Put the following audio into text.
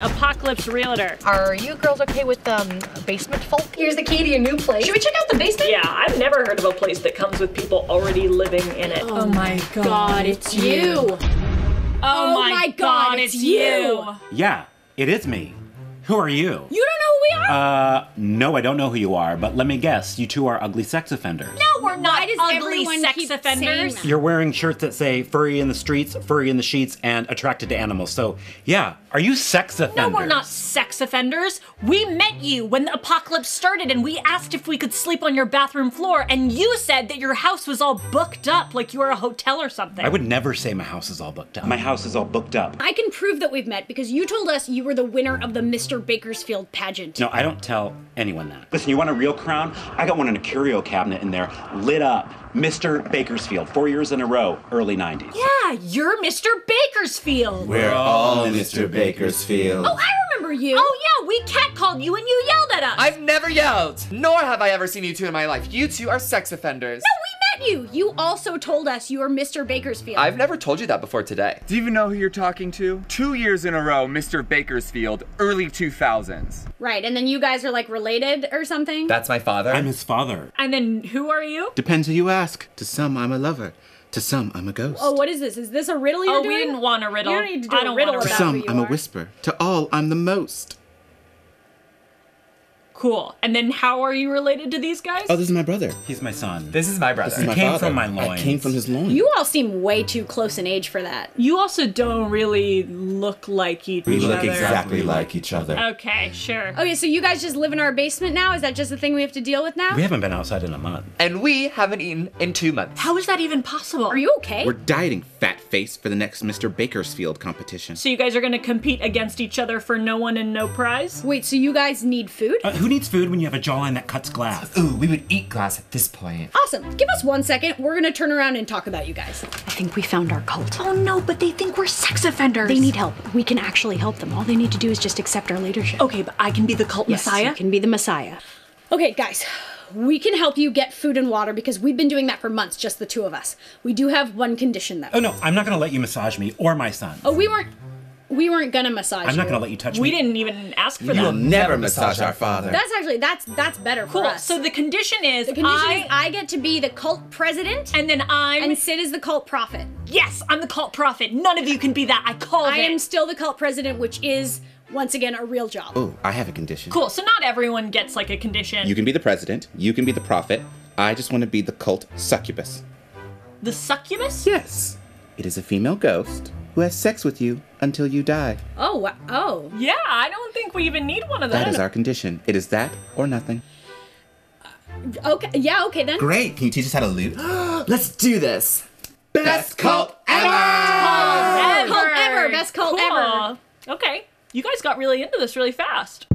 Apocalypse Realtor. Are you girls okay with um basement folk? Here's the key to your new place. Should we check out the basement? Yeah, I've never heard of a place that comes with people already living in it. Oh my god, it's you. Oh, my God, it's you. Yeah, it is me. Who are you? You Uh, no, I don't know who you are, but let me guess. You two are ugly sex offenders. No, we're not Why does ugly everyone sex keep offenders. saying? You're wearing shirts that say furry in the streets, furry in the sheets, and attracted to animals. So, yeah, are you sex offenders? No, offenders? we're not sex offenders. We met you when the apocalypse started and we asked if we could sleep on your bathroom floor, and you said that your house was all booked up like you were a hotel or something. I would never say my house is all booked up. My house is all booked up. I can prove that we've met because you told us you were the winner of the Mr. Bakersfield pageant. No, I don't tell anyone that. Listen, you want a real crown? I got one in a curio cabinet in there, lit up. Mr. Bakersfield, four years in a row, early 90s. yeah, you're Mr. Bakersfield. We're all Mr. Bakersfield. Oh, I remember you. Oh yeah, we catcalled you and you yelled at us. I've never yelled, nor have I ever seen you two in my life. You two are sex offenders. we met you. You also told us you were Mr. Bakersfield. I've never told you that before today. Do you even know who you're talking to? Two years in a row, Mr. Bakersfield, early 2000s. right, and then you guys are like related or something? That's my father. I'm his father. and then who are you? Depends who you ask. To some, I'm a lover. To some, I'm a ghost. oh, what is this? Is this a riddle you're Oh, we didn't want a riddle. You don't need to do I a don't riddle want to some, who you I'm a whisper. To all, I'm the most. Cool. And then how are you related to these guys? Oh, this is my brother. He's my son. this is my brother. This is my came father. from my I came from his loins. You all seem way too close in age for that. you also don't really look like each we look other. exactly like each other. Okay, sure. Okay, so you guys just live in our basement now? Is that just the thing we have to deal with now? We haven't been outside in a month. and we haven't eaten in two months. How is that even possible? Are you okay? We're dieting, fat face, for the next Mr. Bakersfield competition. So you guys are gonna compete against each other for no one and no prize? Wait, so you guys need food? Uh, who needs food when you have a jawline that cuts glass? Ooh, we would eat glass at this point. Awesome. Give us one second. We're gonna turn around and talk about you guys. I think we found our cult. Oh no, but they think we're sex offenders. They need help. We can actually help them. All they need to do is just accept our leadership. Okay, but I can be the cult Yes, messiah? You can be the messiah. Okay, guys. We can help you get food and water because we've been doing that for months, just the two of us. We do have one condition though. Oh no, I'm not gonna let you massage me or my son. Oh, we weren't we weren't gonna massage I'm not you. gonna let you touch We me. didn't even ask for that. You will never massage our father. That's actually that's that's better Cool. for us. So the condition is the condition I, is I get to be the cult president and then I'm and Syd is the cult prophet. yes, I'm the cult prophet. None of you can be that. I called I it. am still the cult president, which is once again a real job. Oh, I have a condition. Cool. So not everyone gets like a condition. You can be the president. You can be the prophet. I just want to be the cult succubus. the succubus? Yes. It is a female ghost who has sex with you until you die. Oh, wa- oh. Yeah, I don't think we even need one of those. That is our condition. It is that or nothing. Uh, okay. Yeah, okay then. Great. Can you teach us how to loot? Let's do this. Best cult ever! Ever. Cult ever, best cult Cool. Okay. You guys got really into this really fast.